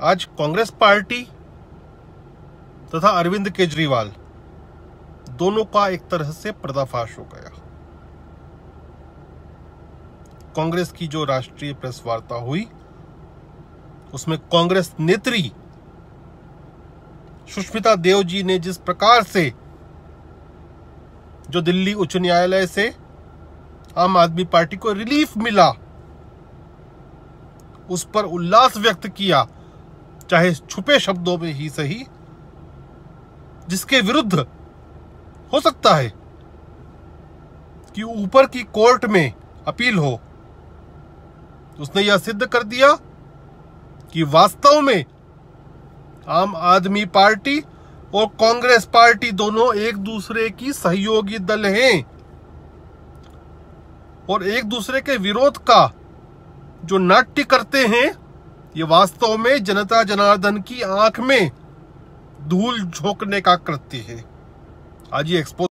आज कांग्रेस पार्टी तथा अरविंद केजरीवाल दोनों का एक तरह से पर्दाफाश हो गया। कांग्रेस की जो राष्ट्रीय प्रेस वार्ता हुई, उसमें कांग्रेस नेत्री सुष्मिता देव जी ने जिस प्रकार से जो दिल्ली उच्च न्यायालय से आम आदमी पार्टी को रिलीफ मिला, उस पर उल्लास व्यक्त किया चाहे छुपे शब्दों में ही सही, जिसके विरुद्ध हो सकता है कि ऊपर की कोर्ट में अपील हो, उसने यह सिद्ध कर दिया कि वास्तव में आम आदमी पार्टी और कांग्रेस पार्टी दोनों एक दूसरे की सहयोगी दल हैं और एक दूसरे के विरोध का जो नाट्य करते हैं ये वास्तव में जनता जनार्दन की आँख में धूल झोंकने का कृत्य है। आज ये एक्सपोज